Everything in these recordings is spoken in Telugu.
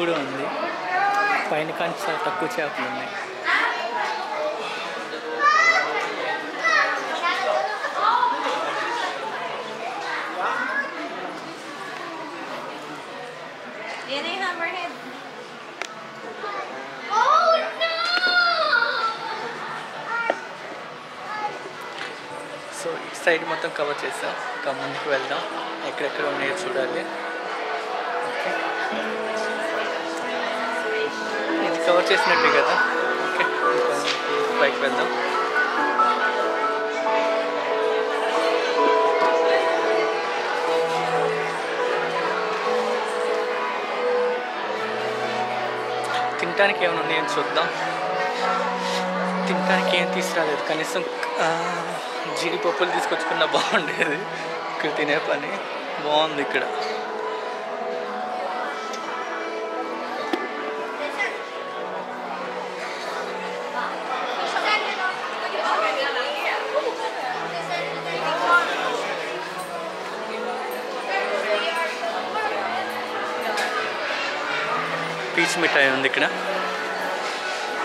కూడా ఉంది. పైన కానీ చాలా తక్కువ చేపలు ఉన్నాయి. సో ఈ సైడ్ మొత్తం కవర్ చేసాం. ఇంకా ముందుకు వెళ్దాం. ఎక్కడెక్కడ ఉన్నాయో చూడాలి. వచ్చేసినట్టే చేసినట్టే కదా. ఓకే బైక్ వెళ్దాం. తినడానికి ఏమైనా ఉన్నాయని చూద్దాం. తినడానికి ఏం తీసుకురాలేదు. కనీసం జీడిపప్పులు తీసుకొచ్చుకున్నా బాగుండేది. ఇక్కడ తినే పని. బాగుంది ఇక్కడ. పీచ్ మిఠాయి ఉంది ఇక్కడ.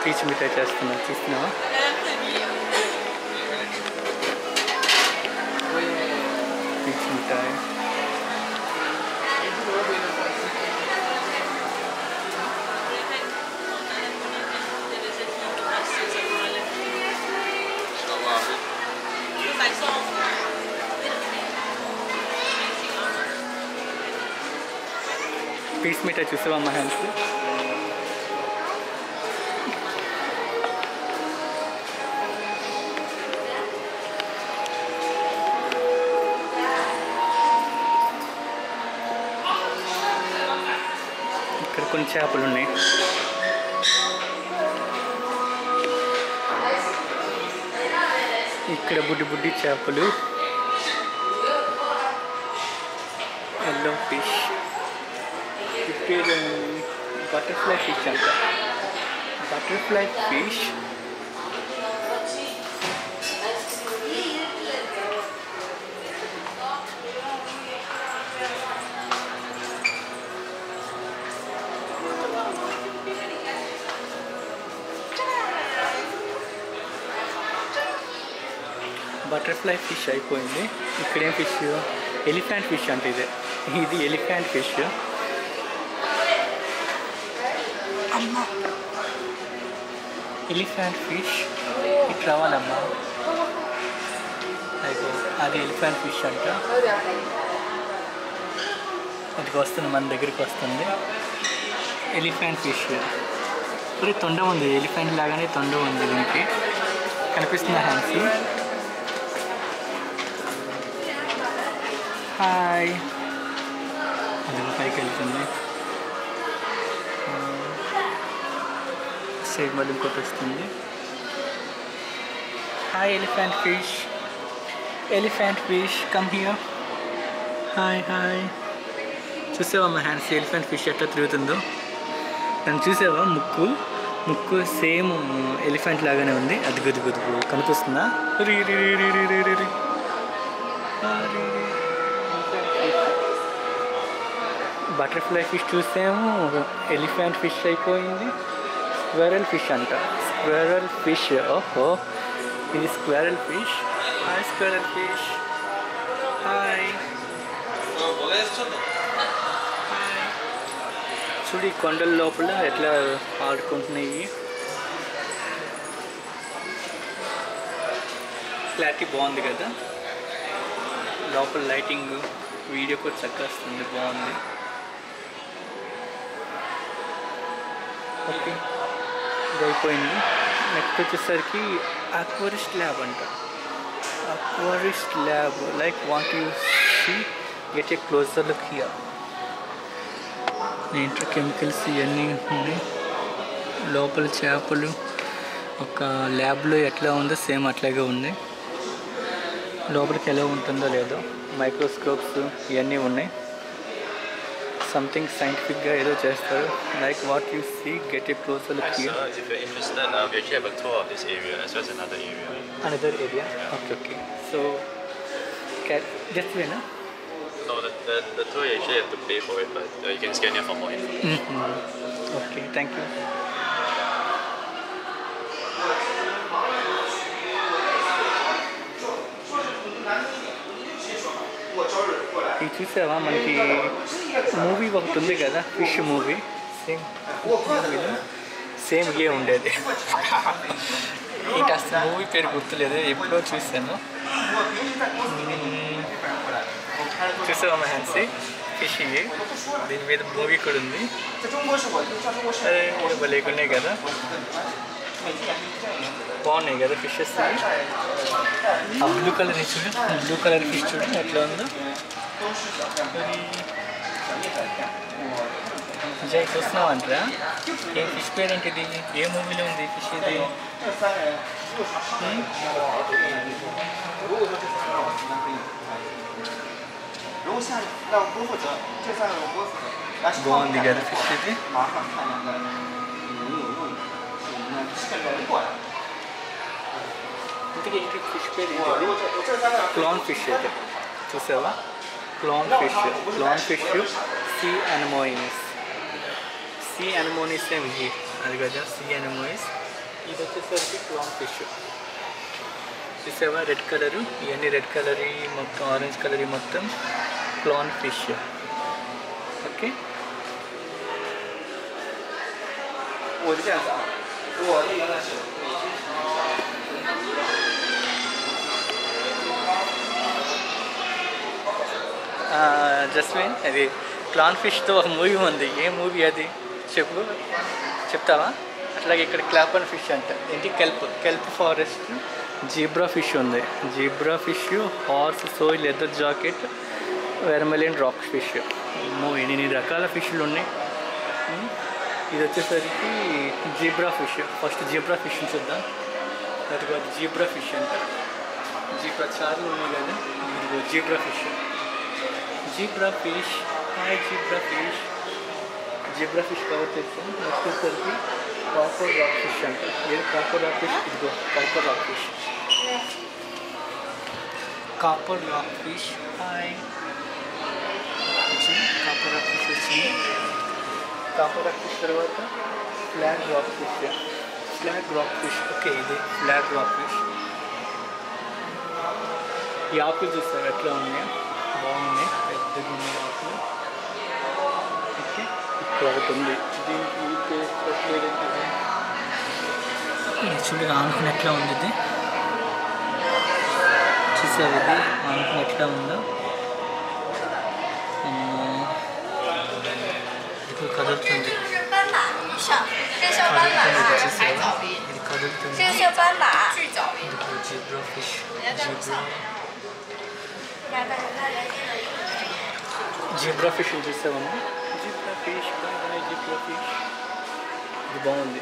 పీచ్ మిఠాయి చేస్తున్నాం చూస్తున్నావా? పీచ్ మిఠాయి. ఇట్లా మిఠాయి చూసావా మా హ్యాండ్స్ ఇక్కడ కొన్ని చేపలు ఉన్నాయి. ఇక్కడ బుడ్డి బుడ్డి చేపలు. ఎల్లో ఫిష్ फिर बटरफ्लाई फ़िश चलता है butterfly fish butterfly fish a fish elephant fish अंत इधे फ़िश ఎలిఫెంట్ ఫిష్ ఇట్లా రావాలమ్మా అదిగో అది ఎలిఫెంట్ ఫిష్ అంట. అది వస్తుంది మన దగ్గరికి వస్తుంది. ఎలిఫెంట్ ఫిష్ ఇప్పుడు తొండ ఉంది. ఎలిఫెంట్ లాగానే తొండ ఉంది దీనికి. కనిపిస్తుంది హ్యాండ్స్ హాయ్ అది పైకి వెళ్తుంది. సైడ్ మళ్ళీ ఇంకోటి వస్తుంది hi elephant fish elephant fish come here hi hi చూసావా మా హ్యాండ్స్ ఎలిఫెంట్ ఫిష్ ఎట్లా తిరుగుతుందో? నన్ను చూసావా? ముక్కు. ముక్కు సేమ్ ఎలిఫెంట్ లాగానే ఉంది. అది గుది గుది కనిపిస్తుందా? బటర్ఫ్లై ఫిష్ చూసాము. ఎలిఫెంట్ ఫిష్ అయిపోయింది. స్క్వేరల్ ఫిష్ అంట. స్క్వేరల్ ఫిష్ ఓహో. ఇది squirrel fish. Hi squirrel fish. Hi. చూడు ఈ కొండల లోపల ఎట్లా ఆడుకుంటున్నాయి. క్లారిటీ బాగుంది కదా? లోపల లైటింగ్ వీడియో కూడా చక్కగా వస్తుంది బాగుంది. ఓకే అయిపోయింది. నెక్స్ట్ వచ్చేసరికి అక్వరిస్ట్ ల్యాబ్ అంట. Aquarist lab like want you see? Get a closer look here. దీంట్లో కెమికల్స్ ఇవన్నీ ఉన్నాయి. లోపల చేపలు ఒక ల్యాబ్లో ఎట్లా ఉందో సేమ్ అట్లాగే ఉంది. లోపలికి ఎలా ఉంటుందో లేదో మైక్రోస్కోప్స్ ఇవన్నీ ఉన్నాయి. something scientific guy either Chester. Like what you see, get a closer look here. Yes, if you're interested, um, we actually have a tour of this area as well as another area. Another area? Okay. So, just wait, no? No, the, the, the tour you actually have to pay for it, but uh, you can scan here for more information. Mm-hmm. Okay, thank you. ఇది చూసావా? మనకి మూవీ ఒకటి ఉంది కదా ఫిష్ మూవీ. సేమ్ సేమ్ ఇయే ఉండేది. ఇంకా అసలు మూవీ పేరు గుర్తులేదు ఎప్పుడో చూసాను చూసావా మహాన్సీ ఫిష్ ఇవి. దీని మీద మూవీ కూడా ఉంది. అదే ఇది ఉన్నాయి కదా. బాగున్నాయి కదా ఫిషెస్ ఆ బ్లూ కలర్ చూడు. బ్లూ కలర్ ఫిష్ చూడు ఎట్లా ఉందో. మరి జై చూస్తున్నావు అంటారా ఏం ఫిష్ పేరు ఏంటిది ఏ మూవీలో ఉంది ఫిష్ ఇది హ్మ్? 如果下让郭负责，这三个由郭负责。来， బాగుంది కదా ఫిష్ ఇది 马上看两个有有用的，我们是个人过来。 ఇంతకీ ఏంటి ఫిష్ పేరు我如果这我这三个 క్లాన్ ఫిష్ అయితే చూసావా clown fish clown fish sea anemones sea anemones ఇది అది కదా సీ అనమోయిస్ ఇది వచ్చేసరికి క్లాన్ ఫిష్ చూసావా? రెడ్ కలరు ఇవన్నీ రెడ్ కలర్ మొత్తం ఆరెంజ్ కలర్ మొత్తం క్లాన్ ఫిష్ ఓకే వదిలేదా జస్మిన్ అది క్లాన్ ఫిష్తో ఒక మూవీ ఉంది. ఏ మూవీ అది? చెప్పు. చెప్తావా? అట్లాగే ఇక్కడ క్లాపన్ ఫిష్ అంట. ఏంటి? Kelp kelp forest zebra fish ఉంది. Zebra fish horseshoe leather jacket vermilion rock fish. Movie ఎన్ని రకాల ఫిష్లు ఉన్నాయి? ఇది వచ్చేసరికి zebra fish. First zebra fish చూద్దాం. తర్వాత జీబ్రా ఫిష్ అంట. జీబ్రా చాలా ఉన్నాయి కదా. Zebra fish. Zebra fish hi zebra fish zebra fish cover చేస్తాం నెక్స్ట్ వచ్చేసరికి కాపర్ రాక్ ఫిష్ అంట ఏది కాపర్ రాక్ ఫిష్ ఇదిగో copper rock fish copper rock fish hi copper rock fish వచ్చింది కాపర్ రాక్ ఫిష్ తర్వాత flag rock fish flag rock fish okay ఇది ఫ్లాగ్ రాక్ ఫిష్ ఈ ఆకులు చూస్తారు ఎట్లా ఉన్నాయి బాగున్నాయి పెద్దగా ఉన్నాయి వాటిలో ఇక్కడ ఒకటి ఉంది దీనికి చూడండి ఆనుకున్నట్లా ఉంది ఇది చూసావు ఇది ఆనుకున్నట్లా ఉందో ఇప్పుడు కదులుతుంది ఇది కదులుతుంది zebra fish zebra zebra fish చూసావమ్మా zebra fish bye bye zebra fish ఇది బాగుంది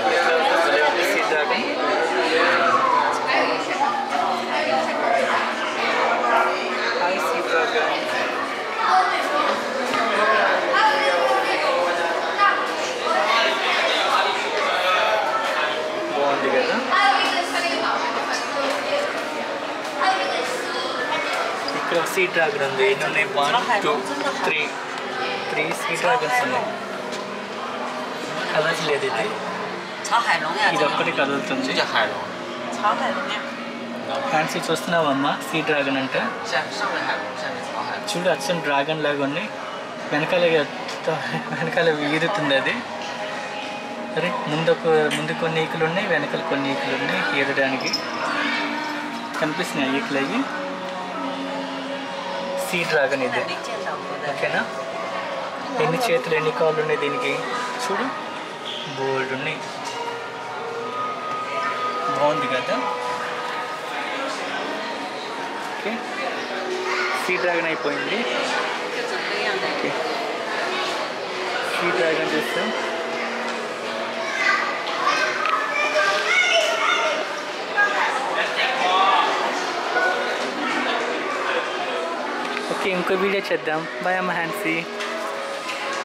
సీట్లు అక్కడ ఉంది ఎన్ని ఉన్నాయి one two three three see అక్కడ ఉన్నాయి. కదలట్లేదు ఇది ఇది ఒక్కటి కదులుతుంది. హ్యాండ్ చూస్తున్నావమ్మా సీ డ్రాగన్ అంటే? చూడు అచ్చం డ్రాగన్ లాగా ఉన్నాయి వెనకాల వెనకాల ఈదుతుంది అది. సరే ముందు ముందు కొన్ని ఈకలు ఉన్నాయి వెనకాల కొన్ని ఈకలు ఉన్నాయి ఈదడానికి కనిపిస్తున్నాయి ఈకలు అవి సీ డ్రాగన్ ఇది ఓకేనా? ఎన్ని చేతులు ఎన్ని కాళ్ళు ఉన్నాయి దీనికి? చూడు. బోల్డ్ ఉన్నాయి బాగుంది కదా? ఓకే. సీ డ్రాగన్ అయిపోయింది. ఓకే. సీ డ్రాగన్ చూస్తాం. ఓకే ఇంకో వీడియో చేద్దాం బాయ్ అమ్మ హ్యాన్సీ